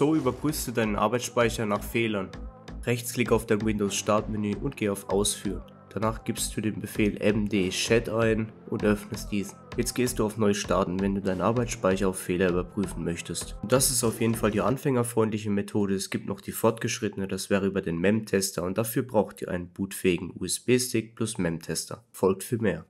So überprüfst du deinen Arbeitsspeicher nach Fehlern. Rechtsklick auf dein Windows Startmenü und geh auf Ausführen. Danach gibst du den Befehl MD Chat ein und öffnest diesen. Jetzt gehst du auf Neu starten, wenn du deinen Arbeitsspeicher auf Fehler überprüfen möchtest. Und das ist auf jeden Fall die anfängerfreundliche Methode. Es gibt noch die fortgeschrittene, das wäre über den MEM-Tester und dafür braucht ihr einen bootfähigen USB-Stick plus MEM-Tester. Folgt für mehr.